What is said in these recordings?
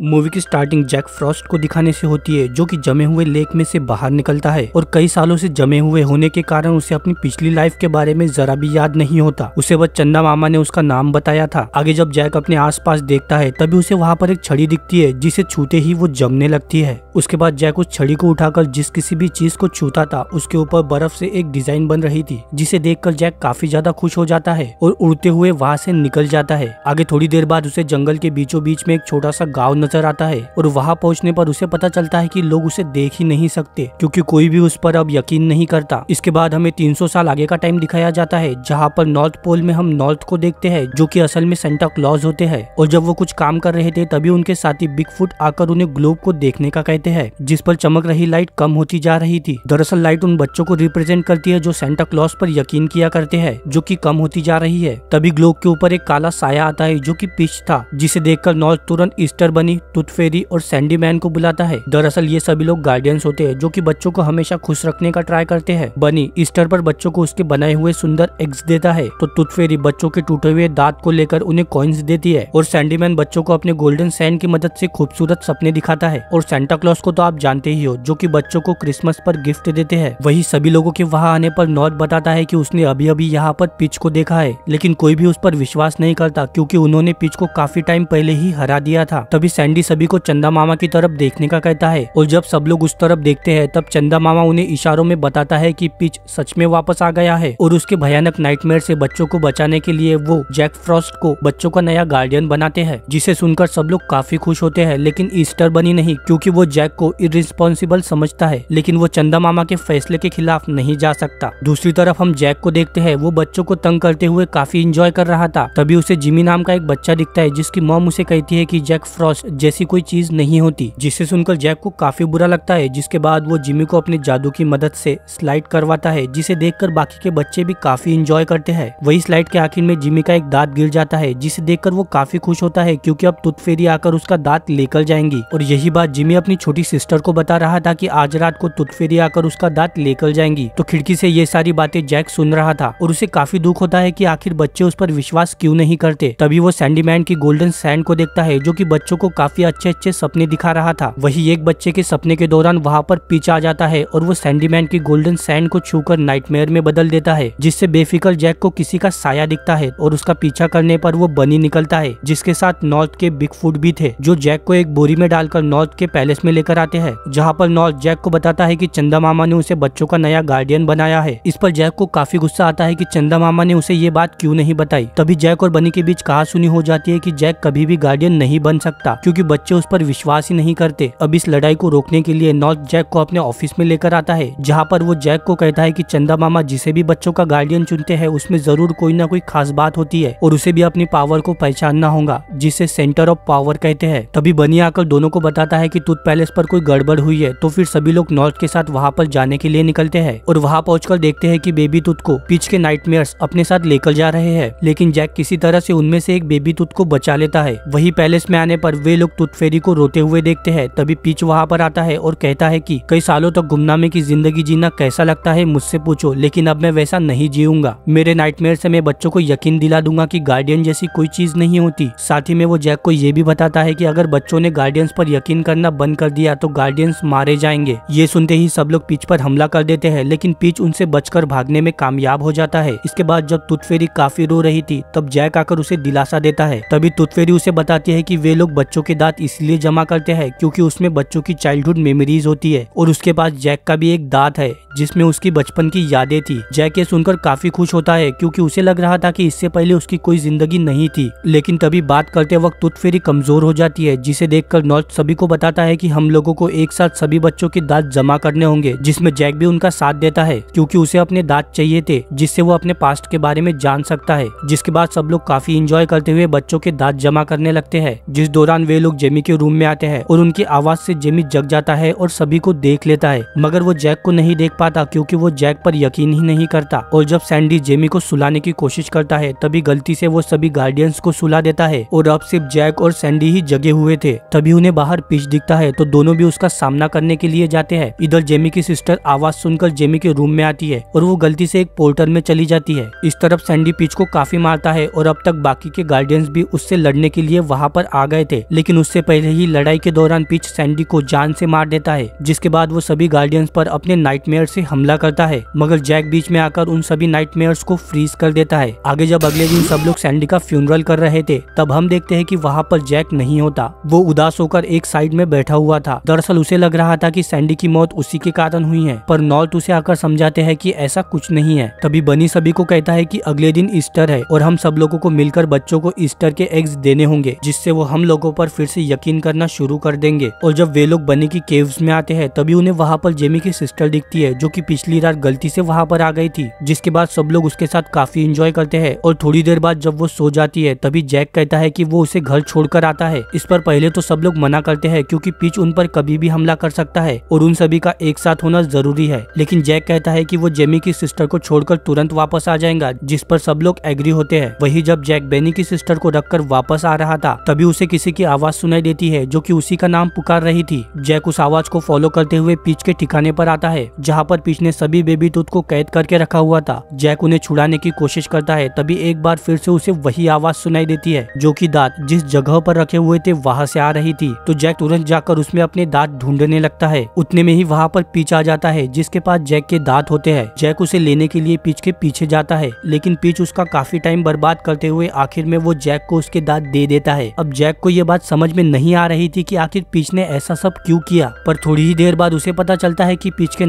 Movie की starting Jack Frost को दिखाने से होती है, जो कि जमे हुए लेक में से बाहर निकलता है और कई सालों से जमे हुए होने के कारण उसे अपनी पिछली लाइफ के बारे में जरा भी याद नहीं होता। उसे बस चंदा मामा ने उसका नाम बताया था। आगे जब जैक अपने आसपास देखता है, तभी उसे वहाँ पर एक छड़ी दिखती है, जिसे छूते ही वो जमने लगती है। उसके बाद जैक उस छड़ी को उठाकर जिस किसी भी चीज़ को छूता था, उसके ऊपर बर्फ़ से एक डिज़ाइन बन रही थी, जिसे देखकर जैक काफ़ी ज़्यादा खुश हो जाता है और उड़ते हुए वहाँ से निकल जाता है। आगे थोड़ी देर बाद उसे जंगल के बीचों बीच में एक छोटा सा गाँव नज़र आता है और वहाँ पहुँचने पर उसे पता चलता है कि लोग उसे देख ही नहीं सकते, क्योंकि कोई भी उस पर अब यकीन नहीं करता। इसके बाद हमें 300 साल आगे का टाइम दिखाया जाता है, जहाँ पर नॉर्थ पोल में हम नॉर्थ को देखते हैं, जो की असल में सेंटा क्लॉज होते हैं। और जब वो कुछ काम कर रहे थे, तभी उनके साथी बिग फुट आकर उन्हें ग्लोब को देखने का कहते हैं, जिस पर चमक रही लाइट कम होती जा रही थी। दरअसल लाइट उन बच्चों को रिप्रेजेंट करती है, जो सेंटा क्लॉज पर यकीन किया करते हैं, जो कि कम होती जा रही है। तभी ग्लोब के ऊपर एक काला साया आता है, जो कि पिच था, जिसे देखकर नॉर्थ तुरंत ईस्टर बनी टूथ फेरी और सैंडी मैन को बुलाता है। दरअसल ये सभी लोग गार्डियंस होते हैं, जो कि बच्चों को हमेशा खुश रखने का ट्राई करते हैं। बनी, ईस्टर पर बच्चों को उसके बनाए हुए सुंदर एग्स देता है। तो टूथ फेरी बच्चों के टूटे हुए दांत को लेकर उन्हें कॉइन्स देती है और सैंडी मैन बच्चों को अपने गोल्डन सैंड की मदद से खूबसूरत सपने दिखाता है। और सेंटा क्लॉस को तो आप जानते ही हो, जो कि बच्चों को क्रिसमस पर गिफ्ट देते हैं। वही सभी लोगों के वहाँ आने पर नॉर्थ बताता है कि उसने अभी अभी यहाँ पर पिच को देखा है, लेकिन कोई भी उस पर विश्वास नहीं करता, क्योंकि उन्होंने पिच को काफ़ी टाइम पहले ही हरा दिया था। तभी सैंडी सभी को चंदा मामा की तरफ़ देखने का कहता है और जब सब लोग उस तरफ़ देखते हैं, तब चंदा मामा उन्हें इशारों में बताता है कि पिच सच में वापस आ गया है और उसके भयानक नाइटमेयर से बच्चों को बचाने के लिए वो जैक फ्रॉस्ट को बच्चों का नया गार्डियन बनाते हैं, जिसे सुनकर सब लोग काफ़ी खुश होते हैं, लेकिन ईस्टर बनी नहीं क्योंकि वो जैक को इरिस्पॉन्सिबल समझता है, लेकिन वो चंदा मामा के फैसले के खिलाफ नहीं जा सकता। दूसरी तरफ़ हम जैक को देखते हैं, वो बच्चों को तंग करते हुए काफ़ी इंजॉय कर रहा था। तभी उसे जिमी नाम का एक बच्चा दिखता है, जिसकी मॉम उसे कहती है कि जैक फ्रॉस्ट जैसी कोई चीज़ नहीं होती, जिसे सुनकर जैक को काफ़ी बुरा लगता है, जिसके बाद वो जिमी को अपने जादू की मदद से स्लाइड करवाता है, जिसे देखकर बाकी के बच्चे भी काफ़ी इंजॉय करते हैं। वही स्लाइड के आखिर में जिमी का एक दांत गिर जाता है, जिसे देखकर वो काफ़ी खुश होता है, क्योंकि अब तुत फेरी आकर उसका दांत लेकर जाएँगी। और यही बात जिमी अपनी छोटी सिस्टर को बता रहा था कि आज रात को तुत फेरी आकर उसका दांत लेकर जाएँगी। तो खिड़की से ये सारी बातें जैक सुन रहा था, और उसे काफ़ी दुख होता है कि आखिर बच्चे उस पर विश्वास क्यों नहीं करते। तभी वो सैंडीमैन की गोल्डन सैंड को देखता है, जो कि बच्चों को काफ़ी अच्छे अच्छे सपने दिखा रहा था। वही एक बच्चे के सपने के दौरान वहाँ पर पीछा आ जाता है और वो सैंडीमैन की गोल्डन सैंड को छूकर नाइटमेयर में बदल देता है, जिससे बेफिक्र जैक को किसी का साया दिखता है और उसका पीछा करने पर वो बनी निकलता है, जिसके साथ नॉर्थ के बिग फ़ूड भी थे, जो जैक को एक बोरी में डालकर नॉर्थ के पैलेस में लेकर आते हैं, जहाँ पर नॉर्थ जैक को बताता है की चंदा मामा ने उसे बच्चों का नया गार्डियन बनाया है। इस पर जैक को काफ़ी गुस्सा आता है की चंदा मामा ने उसे ये बात क्यूँ नहीं बताई? तभी जैक और बनी के बीच कहा सुनी हो जाती है की जैक कभी भी गार्डियन नहीं बन सकता क्योंकि बच्चे उस पर विश्वास ही नहीं करते। अब इस लड़ाई को रोकने के लिए नॉर्थ जैक को अपने ऑफ़िस में लेकर आता है, जहाँ पर वो जैक को कहता है की चंदा मामा जिसे भी बच्चों का गार्डियन चुनते हैं, उसमें ज़रूर कोई ना कोई खास बात होती है और उसे भी अपनी पावर को पहचानना होगा, जिसे सेंटर ऑफ़ पावर कहते हैं। तभी बनी आकर दोनों को बताता है की टूथ पैलेस पर कोई गड़बड़ हुई है तो फिर सभी लोग नॉर्थ के साथ वहाँ पर जाने के लिए निकलते हैं और वहाँ पहुंचकर देखते हैं कि बेबी टूथ को पिच के नाइटमेयर्स अपने साथ लेकर जा रहे हैं, लेकिन जैक किसी तरह से उनमें से एक बेबी टूथ को बचा लेता है। वही पैलेस में आने पर वे लोग टूथ फेरी को रोते हुए देखते हैं, तभी पिच वहाँ पर आता है और कहता है कि, कई सालों तक गुमनामे की ज़िंदगी जीना कैसा लगता है, मुझसे पूछो, लेकिन अब मैं वैसा नहीं जीऊँगा। मेरे नाइटमेयर से मैं बच्चों को यकीन दिला दूँगा कि गार्डियन जैसी कोई चीज़ नहीं होती। साथ ही में वो जैक को ये भी बताता है कि अगर बच्चों ने गार्डियंस पर यकीन करना बंद कर दिया तो गार्डियंस मारे जाएँगे। ये सुनते ही सब लोग पिच पर हमला कर देते हैं, लेकिन पिच उनसे बचकर भागने में कामयाब हो जाता है। इसके बाद जब तुतफेरी काफ़ी रो रही थी, तब जैक आकर उसे दिलासा देता है। तभी तुतफेरी उसे बताती है कि वे लोग बच्चों के दांत इसलिए जमा करते हैं क्योंकि उसमें बच्चों की चाइल्डहुड मेमोरीज होती है और उसके पास जैक का भी एक दांत है। जिसमें उसकी बचपन की यादें थी। जैक ये सुनकर काफ़ी खुश होता है, क्योंकि उसे लग रहा था कि इससे पहले उसकी कोई ज़िंदगी नहीं थी। लेकिन तभी बात करते वक्त तुतफेरी कमज़ोर हो जाती है, जिसे देखकर नॉर्थ सभी को बताता है कि हम लोगों को एक साथ सभी बच्चों के दांत जमा करने होंगे, जिसमें जैक भी उनका साथ देता है, क्योंकि उसे अपने दांत चाहिए थे, जिससे वो अपने पास्ट के बारे में जान सकता है। जिसके बाद सब लोग काफ़ी इंजॉय करते हुए बच्चों के दांत जमा करने लगते हैं। जिस दौरान वे लोग जेमी के रूम में आते हैं, और उनकी आवाज़ से जेमी जग जाता है और सभी को देख लेता है। मगर वो जैक को नहीं देख पाता। पाता क्योंकि वो जैक पर यकीन ही नहीं करता और जब सैंडी जेमी को सुलाने की कोशिश करता है, तभी गलती से वो सभी गार्डियंस को सुला देता है और अब सिर्फ़ जैक और सैंडी ही जगे हुए थे। तभी उन्हें बाहर पिच दिखता है तो दोनों भी उसका सामना करने के लिए जाते हैं। इधर जेमी की सिस्टर आवाज़ सुनकर जेमी के रूम में आती है और वो गलती से एक पोर्टल में चली जाती है। इस तरफ़ सैंडी पिच को काफ़ी मारता है और अब तक बाकी के गार्डियंस भी उससे लड़ने के लिए वहाँ पर आ गए थे, लेकिन उससे पहले ही लड़ाई के दौरान पिच सैंडी को जान से मार देता है, जिसके बाद वो सभी गार्डियंस पर अपने नाइटमेयर से हमला करता है, मगर जैक बीच में आकर उन सभी नाइटमेयर्स को फ्रीज कर देता है। आगे जब अगले दिन सब लोग सैंडी का फ्यूनरल कर रहे थे, तब हम देखते हैं कि वहाँ पर जैक नहीं होता। वो उदास होकर एक साइड में बैठा हुआ था। दरअसल उसे लग रहा था कि सैंडी की मौत उसी के कारण हुई है, पर नॉर्थ उसे आकर समझाते हैं कि ऐसा कुछ नहीं है। तभी बनी सभी को कहता है कि अगले दिन ईस्टर है, और हम सब लोगों को मिलकर बच्चों को ईस्टर के एग्स देने होंगे, जिससे वो हम लोगों पर फिर से यकीन करना शुरू कर देंगे। और जब वे लोग बनी की केव्स में आते हैं, तभी उन्हें वहाँ पर जेमी की सिस्टर दिखती है जो की पिछली रात गलती से वहाँ पर आ गई थी, जिसके बाद सब लोग उसके साथ काफ़ी इंजॉय करते हैं और थोड़ी देर बाद जब वो सो जाती है, तभी जैक कहता है कि वो उसे घर छोड़कर आता है। इस पर पहले तो सब लोग मना करते हैं क्योंकि पिच उन पर कभी भी हमला कर सकता है और उन सभी का एक साथ होना ज़रूरी है। लेकिन जैक कहता है की वो जेमी की सिस्टर को छोड़कर तुरंत वापस आ जाएगा, जिस पर सब लोग एग्री होते हैं। वही जब जैक बेनी की सिस्टर को रखकर वापस आ रहा था, तभी उसे किसी की आवाज़ सुनाई देती है, जो की उसी का नाम पुकार रही थी। जैक उस आवाज़ को फॉलो करते हुए पिच के ठिकाने पर आता है, जहाँ पर पिच ने सभी बेबी दूध को कैद करके रखा हुआ था। जैक उन्हें छुड़ाने की कोशिश करता है, तभी एक बार फिर से उसे वही आवाज़ सुनाई देती है, जो कि दांत जिस जगह पर रखे हुए थे वहाँ से आ रही थी। तो जैक तुरंत जाकर उसमें अपने दांत ढूँढने लगता है। उतने में ही वहाँ पर पीच आ जाता है, जिसके पास जैक के दांत होते हैं। जैक उसे लेने के लिए पीच के पीछे जाता है, लेकिन पीच उसका काफ़ी टाइम बर्बाद करते हुए आखिर में वो जैक को उसके दांत दे देता है। अब जैक को ये बात समझ में नहीं आ रही थी कि आखिर पीच ने ऐसा सब क्यों किया, पर थोड़ी ही देर बाद उसे पता चलता है कि पीच के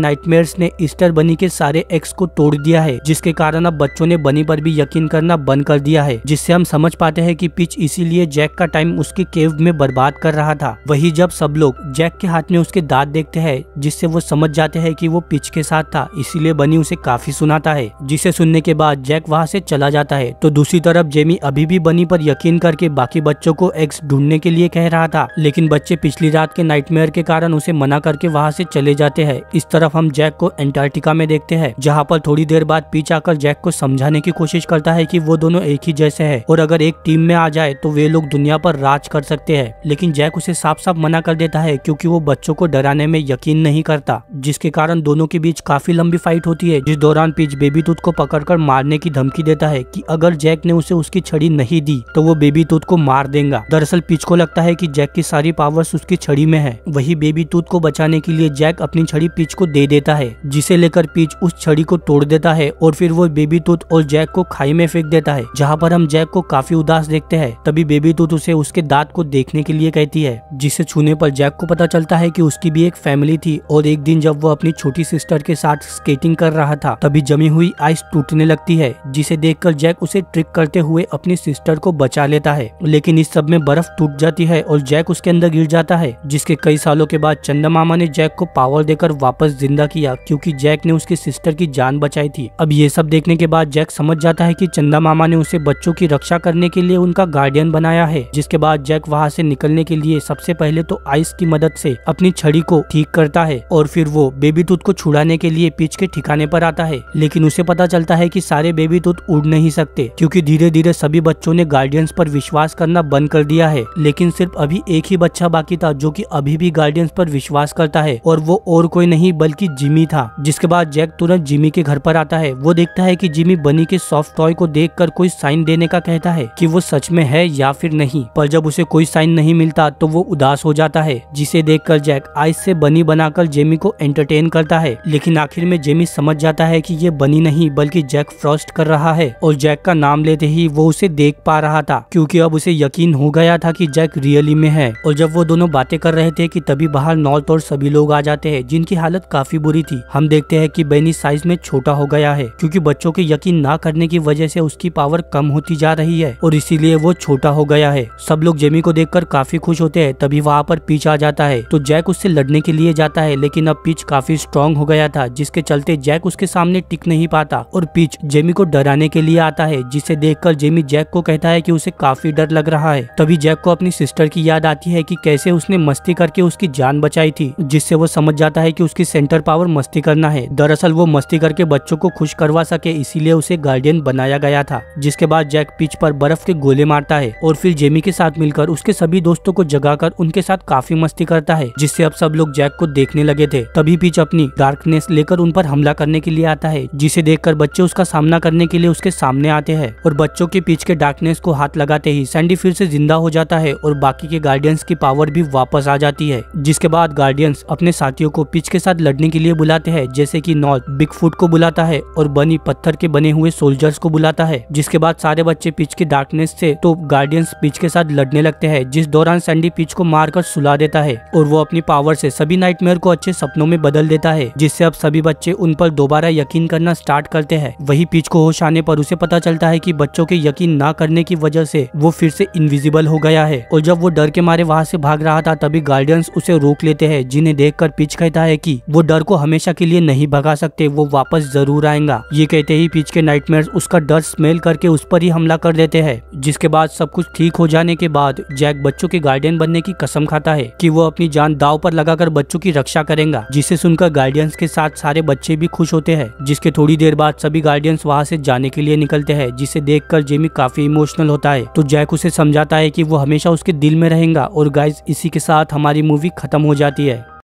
नाइटमेयर्स ने ईस्टर बनी के सारे एक्स को तोड़ दिया है, जिसके कारण अब बच्चों ने बनी पर भी यकीन करना बंद कर दिया है, जिससे हम समझ पाते हैं कि पिच इसीलिए जैक का टाइम उसके केव में बर्बाद कर रहा था। वही जब सब लोग जैक के हाथ में उसके दांत देखते हैं, जिससे वो समझ जाते हैं कि वो पिच के साथ था, इसीलिए बनी उसे काफ़ी सुनाता है, जिसे सुनने के बाद जैक वहाँ से चला जाता है। तो दूसरी तरफ़ जेमी अभी भी बनी पर यकीन करके बाकी बच्चों को एग्स ढूँढने के लिए कह रहा था, लेकिन बच्चे पिछली रात के नाइटमेयर के कारण उसे मना करके वहाँ से चले जाते हैं। इस तरफ़ हम जैक को एंटार्क्टिका में देखते हैं, जहाँ पर थोड़ी देर बाद पीछ आकर जैक को समझाने की कोशिश करता है कि वो दोनों एक ही जैसे हैं। और अगर एक टीम में आ जाए तो वे लोग दुनिया पर राज कर सकते हैं। लेकिन जैक उसे साफ़ साफ़ मना कर देता है, क्योंकि वो बच्चों को डराने में यकीन नहीं करता, जिसके कारण दोनों के बीच काफ़ी लंबी फाइट होती है, जिस दौरान पीच बेबी तूत को पकड़कर मारने की धमकी देता है कि अगर जैक ने उसे उसकी छड़ी नहीं दी तो वो बेबी तूत को मार देगा। दरअसल पीच को लगता है कि जैक की सारी पावर्स उसकी छड़ी में है। वही बेबी तूत को बचाने के लिए जैक अपनी छड़ी पीच को दे देता है। जिसे लेकर पीच उस छड़ी को तोड़ देता है और फिर वो बेबी तूत और जैक को खाई में फेंक देता है। जहाँ पर हम जैक को काफ़ी उदास देखते हैं, तभी बेबी तूत उसे उसके दांत को देखने के लिए कहती है, जिसे छूने पर जैक को पता चलता है कि उसकी भी एक फैमिली थी और एक दिन जब वो अपनी छोटी सिस्टर के साथ स्केटिंग कर रहा था, तभी जमी हुई आइस टूटने लगती है, जिसे देखकर जैक उसे ट्रिक करते हुए अपनी सिस्टर को बचा लेता है। लेकिन इस सब में बर्फ़ टूट जाती है और जैक उसके अंदर गिर जाता है, जिसके कई सालों के बाद चंदा मामा ने जैक को पावर देकर वापस ज़िंदा किया। क्योंकि जैक ने उसके सिस्टर की जान बचाई थी। अब ये सब देखने के बाद जैक समझ जाता है कि चंदा मामा ने उसे बच्चों की रक्षा करने के लिए उनका गार्डियन बनाया है, जिसके बाद जैक वहाँ से निकलने के लिए सबसे पहले तो आइस की मदद से अपनी छड़ी को ठीक करता है और फिर वो बेबी दूध को छुड़ाने के लिए पिच के ठिकाने पर आता है। लेकिन उसे पता चलता है कि सारे बेबी दूध उड़ नहीं सकते, क्योंकि धीरे धीरे सभी बच्चों ने गार्डियंस पर विश्वास करना बंद कर दिया है। लेकिन सिर्फ़ अभी एक ही बच्चा बाकी था, जो कि अभी भी गार्डियंस पर विश्वास करता है, और वो और कोई नहीं, बल्कि जिमी था। जिसके बाद जैक तुरंत जिमी के घर पर आता है। वो देखता है कि जिमी बनी के सॉफ्ट टॉय को देखकर कोई साइन देने का कहता है कि वो सच में है या फिर नहीं। पर जब उसे कोई साइन नहीं मिलता तो वो उदास हो जाता है, जिसे देखकर जैक आइस से बनी बनाकर जेमी को एंटरटेन करता है। लेकिन आखिर में जेमी समझ जाता है कि ये बनी नहीं, बल्कि जैक फ्रॉस्ट कर रहा है और जैक का नाम लेते ही वो उसे देख पा रहा था, क्योंकि अब उसे यकीन हो गया था कि जैक रियली में है। और जब वो दोनों बातें कर रहे थे कि तभी बाहर नॉर्थ और सभी लोग आ जाते हैं, जिनकी हालत काफ़ी बुरी थी। हम देखते हैं कि बेनी साइज़ में छोटा हो गया है, क्योंकि बच्चों के यकीन ना करने की वजह से उसकी पावर कम होती जा रही है, और इसीलिए वो छोटा हो गया है। सब लोग जेमी को देखकर काफ़ी खुश होते हैं, तभी वहाँ पर पीच आ जाता है। तो जैक उससे लड़ने के लिए जाता है, लेकिन अब पीच काफ़ी स्ट्रॉन्ग हो गया था, जिसके चलते जैक उसके सामने टिक नहीं पाता, और पीच जेमी को डराने के लिए आता है, जिसे देखकर जेमी जैक को कहता है कि उसे काफ़ी डर लग रहा है। तभी जैक को अपनी सिस्टर की याद आती है कि कैसे उसने मस्ती करके उसकी जान बचाई थी, जिससे वो समझ जाता है कि उसकी सेंटर पावर मस्ती करना है। दरअसल वो मस्ती करके बच्चों को खुश करवा सके, इसीलिए उसे गार्डियन बनाया गया था, जिसके बाद जैक पिच पर बर्फ़ के गोले मारता है और फिर जेमी के साथ मिलकर उसके सभी दोस्तों को जगाकर उनके साथ काफ़ी मस्ती करता है, जिससे अब सब लोग जैक को देखने लगे थे। तभी पिच अपनी डार्कनेस लेकर उन पर हमला करने के लिए आता है, जिसे देखकर बच्चे उसका सामना करने के लिए उसके सामने आते हैं और बच्चों के पीछ के डार्कनेस को हाथ लगाते ही सैंडी फिर से ज़िंदा हो जाता है और बाकी के गार्डियंस की पावर भी वापस आ जाती है, जिसके बाद गार्डियंस अपने साथियों को पिच के साथ लड़ने के लिए बुलाते हैं, जैसे की नॉर्थ बिग फुट को बुलाता है और बनी पत्थर के बने हुए सोल्जर्स को बुलाता है, जिसके बाद सारे बच्चे पिच के डार्कनेस से तो गार्डियंस पिच के साथ लड़ने लगते हैं, जिस दौरान सैंडी पिच को मारकर सुला देता है और वो अपनी पावर से सभी नाइटमेयर को अच्छे सपनों में बदल देता है, जिससे अब सभी बच्चे उन पर दोबारा यकीन करना स्टार्ट करते हैं। वही पिच को होश आने पर उसे पता चलता है कि बच्चों के यकीन ना करने की वजह से वो फिर से इनविजिबल हो गया है और जब वो डर के मारे वहाँ से भाग रहा था, तभी गार्डियंस उसे रोक लेते हैं, जिन्हें देखकर पिच कहता है कि वो डर को हमेशा के लिए नहीं भगा सकते, वो वापस ज़रूर आएगा। ये कहते ही पिच के नाइटमेयर उसका डर स्मेल करके उस पर ही हमला कर देते हैं। जिसके बाद सब कुछ ठीक हो जाने के बाद जैक बच्चों के गार्डियन बनने की कसम खाता है कि वो अपनी जान दाव पर लगाकर बच्चों की रक्षा करेगा, जिसे सुनकर गार्डियंस के साथ सारे बच्चे भी खुश होते हैं, जिसके थोड़ी देर बाद सभी गार्डियंस वहाँ से जाने के लिए निकलते हैं, जिसे देखकर जेमी काफ़ी इमोशनल होता है। तो जैक उसे समझाता है कि वो हमेशा उसके दिल में रहेगा और गाइज़ इसी के साथ हमारी मूवी खत्म हो जाती है।